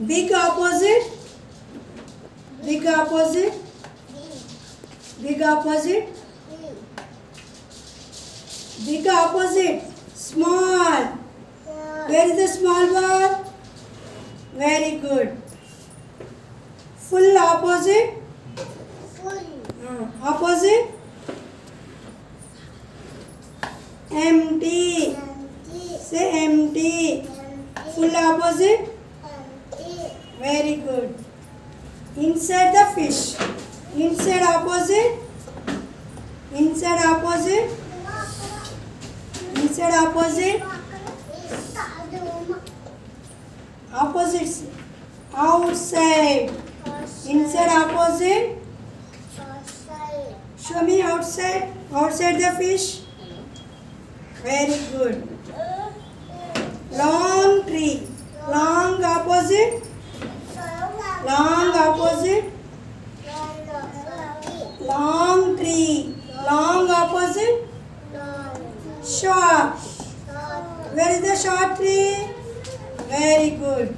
Big opposite. Big opposite. Big opposite. Big opposite. Small. Where is the small one? Very good. Full opposite. Uh, opposite. Empty. empty. Say empty. empty. Full opposite. Very good. Inside the fish. Inside opposite. Inside opposite. Inside opposite. Opposite. Outside. Inside opposite. Show me outside. Outside the fish. Very good. Long tree. Long opposite. Long opposite. Long tree. Long opposite. Short. Where is the short tree? Very good.